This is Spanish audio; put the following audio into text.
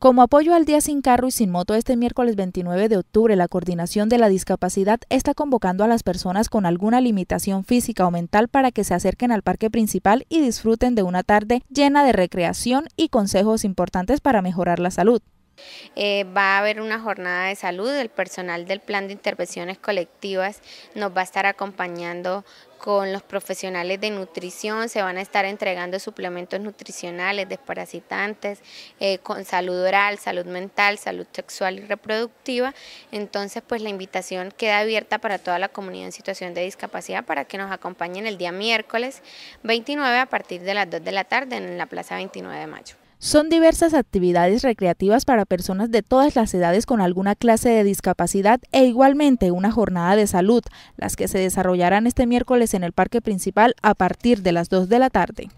Como apoyo al Día Sin Carro y Sin Moto este miércoles 29 de octubre, la Coordinación de la Discapacidad está convocando a las personas con alguna limitación física o mental para que se acerquen al parque principal y disfruten de una tarde llena de recreación y consejos importantes para mejorar la salud. Eh, va a haber una jornada de salud, el personal del plan de intervenciones colectivas nos va a estar acompañando con los profesionales de nutrición, se van a estar entregando suplementos nutricionales, desparasitantes, eh, con salud oral, salud mental, salud sexual y reproductiva. Entonces, pues la invitación queda abierta para toda la comunidad en situación de discapacidad para que nos acompañen el día miércoles 29 a partir de las 2 de la tarde en la Plaza 29 de Mayo. Son diversas actividades recreativas para personas de todas las edades con alguna clase de discapacidad e igualmente una jornada de salud, las que se desarrollarán este miércoles en el parque principal a partir de las 2 de la tarde.